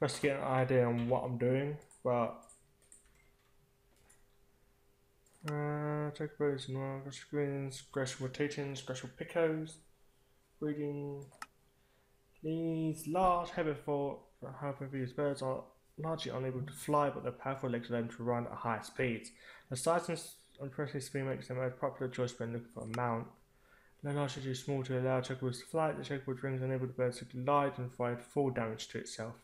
just to get an idea on what I'm doing. But uh, chocobos, no, special greens, special rotations, special picos, breeding. These large, herbivore, herbivorous birds are largely unable to fly, but their powerful legs allow them to run at high speeds. The size and impressive speed makes them a popular choice when looking for a mount. They're is too small to allow chocobos to fly. The chocobo wings enable the bird to glide and provide full damage to itself.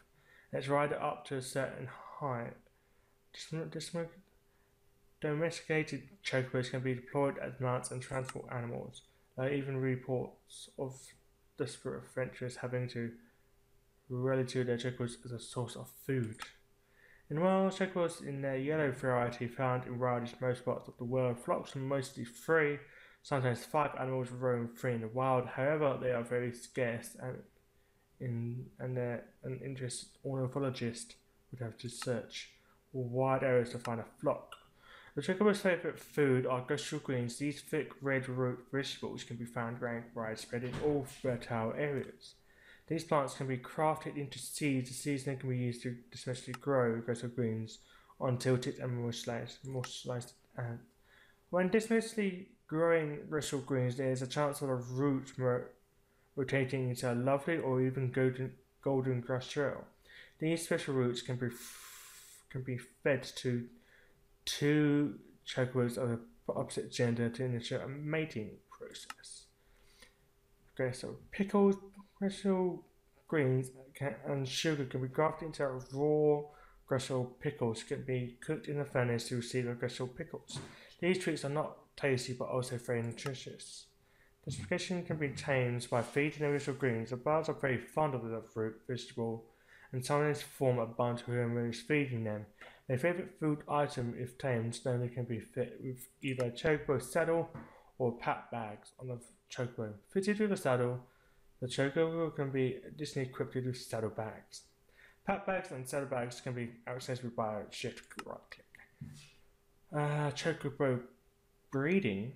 Let's ride it up to a certain height. Domesticated chocobos can be deployed as mounts and transport animals. There are even reports of desperate adventurers having to rely to their chocobos as a source of food. In wild, chocobos in their yellow variety found in wild in most parts of the world. Flocks are mostly free. Sometimes five animals roam free in the wild. However, they are very scarce and in and an interested ornithologist would have to search wide areas to find a flock. The chocobo's favourite food are graceful greens. These thick red root vegetables can be found widespread in all fertile areas. These plants can be crafted into seeds. The seeds then can be used to especially grow graceful greens on tilted and moisturized, moisturized and when dismissively growing graceful greens, there is a chance of a root rotating into a lovely or even golden, golden grass trail. These special roots can be f- can be fed to two chocobos of the opposite gender to initiate a mating process. Okay, so pickles, special greens, can, and sugar can be grafted into raw graceful pickles can be cooked in the furnace to receive graceful pickles. These treats are not tasty but also very nutritious. Distribution can be changed by feeding with greens. The birds are very fond of the fruit, vegetable, and sometimes form a bond to whoever is feeding them. Their favorite food item, if tamed, then they can be fit with either a chocobo saddle or pack bags on the chocobo. Fitted with a saddle, the chocobo can be additionally equipped with saddle bags. Pack bags and saddle bags can be accessed by a shift right click. Uh, chocobo breeding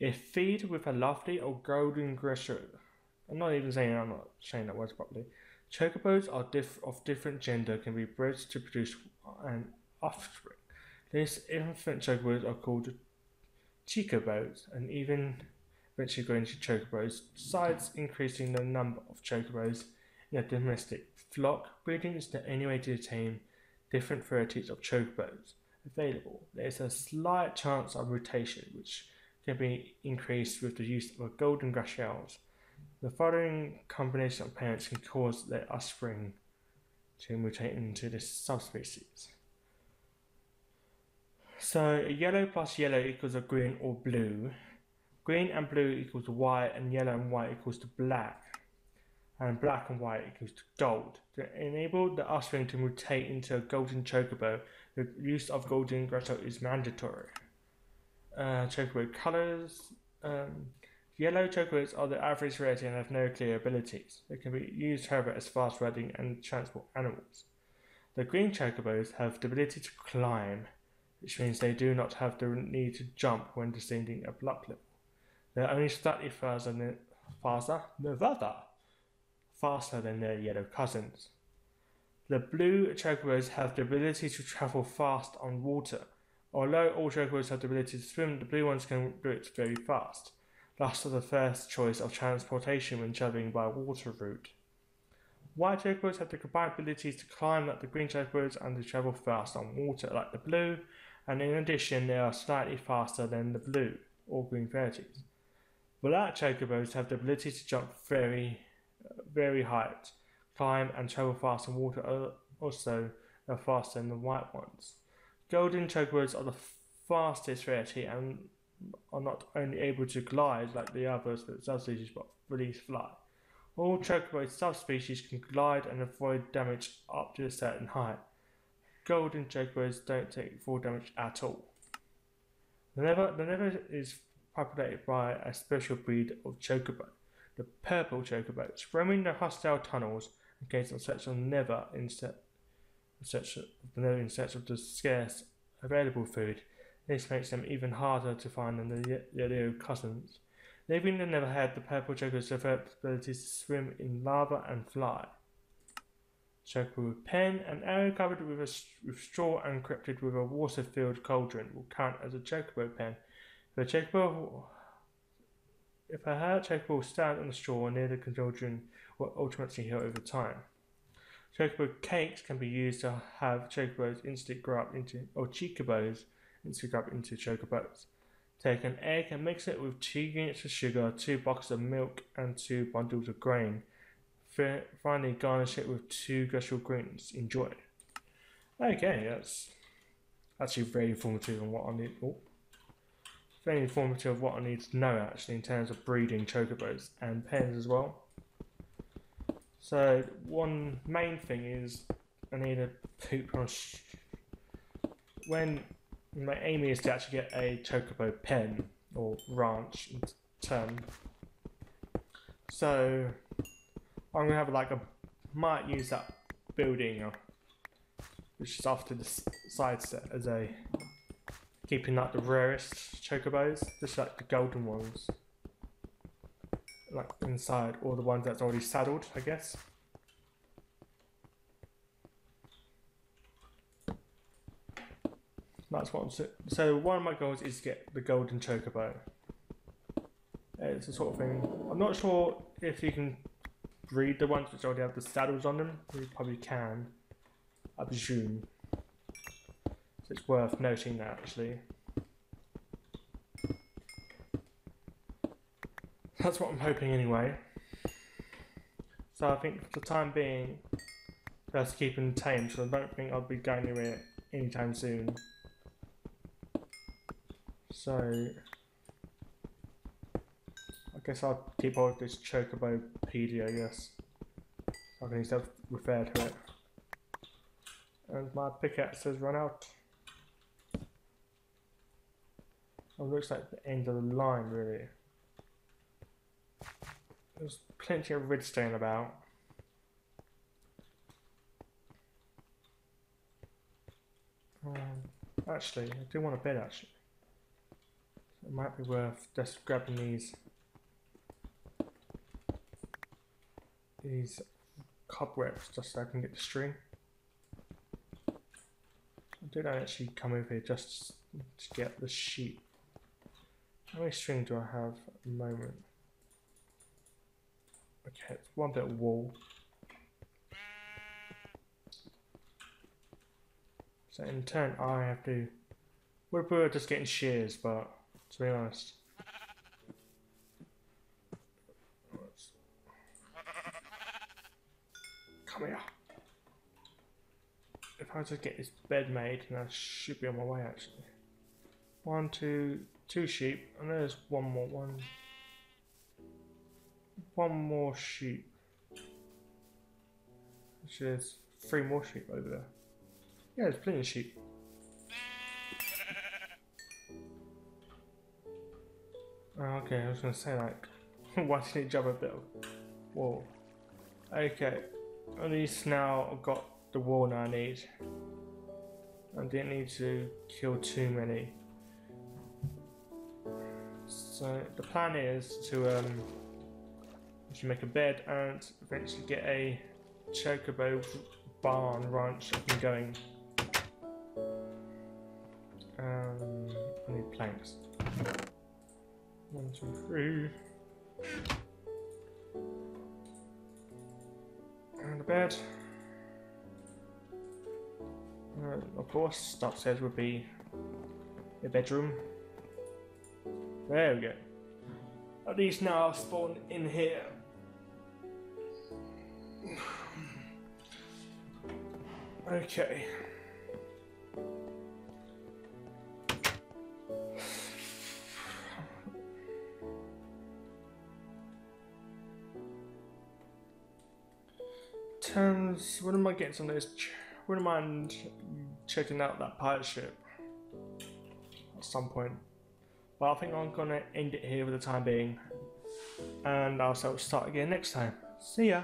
if feed with a lovely or golden grisher. I'm not even saying I'm not saying that words properly. Chocobos are diff- of different gender can be bred to produce an offspring. These infant chocobos are called chicobos and even eventually grow into chocobos, besides increasing the number of chocobos in a domestic flock. Breeding is the only way to attain different varieties of chocobos available. There is a slight chance of rotation, which can be increased with the use of golden grass shells. The following combination of parents can cause their offspring to mutate into this subspecies. So yellow plus yellow equals a green or blue. Green and blue equals white and yellow and white equals to black. And black and white equals to gold. To enable the offspring to mutate into a golden chocobo, the use of golden grass is mandatory uh, chocobo colors. Um, yellow chocobos are the average variety and have no clear abilities. They can be used, however, as fast riding and transport animals. The green chocobos have the ability to climb, which means they do not have the need to jump when descending a block level. They are only slightly faster than faster, Nevada, faster than their yellow cousins. The blue chocobos have the ability to travel fast on water Although all chocobos have the ability to swim, the blue ones can do it very fast. Thus are the first choice of transportation when travelling by water route. White chocobos have the combined abilities to climb like the green chocobos and to travel fast on water like the blue, and in addition they are slightly faster than the blue or green varieties. Black chocobos have the ability to jump very, very height, climb and travel fast on water uh, also are faster than the white ones. Golden chocobos are the fastest variety and are not only able to glide like the others subspecies but release fly. All chocobo subspecies can glide and avoid damage up to a certain height. Golden chocobos don't take full damage at all. The Nether, the Nether is populated by a special breed of chocobo, the purple chocobos, roaming the hostile tunnels and gaze on search of Nether instead such the in search of the scarce available food. This makes them even harder to find than the yellow cousins. Living in Nether had the purple developed ability to swim in lava and fly. Chocobo with pen, an area covered with, a, with straw and encrypted with a water-filled cauldron will count as a chocobo pen. If a chocobo, if a hurt chocobo will stand on the straw near the cauldron, will ultimately heal over time. Chocobo cakes can be used to have chocobos instantly grow up into, or chocobos instantly grow up into chocobos. Take an egg and mix it with two units of sugar, two boxes of milk, and two bundles of grain. Finally, garnish it with two gushable greens. Enjoy. Okay, that's actually very informative on what I need. Oh, very informative of what I need to know actually in terms of breeding chocobos and pens as well. So one main thing is I need a poop on. when my aim is to actually get a chocobo pen or ranch term. So I'm gonna have like a might use that building which is off to the side set as a keeping like the rarest chocobos, just like the golden ones. Like inside, or the ones that's already saddled, I guess. That's what I'm so, so one of my goals is to get the golden chocobo. It's the sort of thing. I'm not sure if you can breed the ones which already have the saddles on them. You probably can, I presume. So it's worth noting that actually. That's what I'm hoping anyway. So I think for the time being, just keep them tame. So I don't think I'll be going anywhere anytime soon. So I guess I'll keep hold of this Chocobo PD, I guess. I can instead refer to it. And my pickaxe has run out. Oh, looks like the end of the line, really. There's plenty of redstone about. Um, actually, I do want a bed, actually. it might be worth just grabbing these these cobwebs just so I can get the string. I did actually come over here just to get the sheep. How many string do I have at the moment? Okay, it's one bit of wool. So in turn I have to we're just getting shears, but to be honest Come here. If I just get this bed made, then I should be on my way actually. One, two, two sheep, and there's one more one. One more sheep. Which is three more sheep over there. Yeah, there's plenty of sheep. Oh, okay, I was gonna say like, why did it jump a bit? Whoa. Okay. At least now I've got the warner I need. I didn't need to kill too many. So the plan is to um, to make a bed and eventually get a chocobo barn ranch up and going. Um, I need planks. One, two, three. And a bed. Uh, of course, upstairs would be a bedroom. There we go. At least now I've spawned in here. Okay. terms, wouldn't mind getting some of those. Wouldn't mind checking out that pirate ship at some point. But I think I'm gonna end it here for the time being, and I'll start again next time. See ya.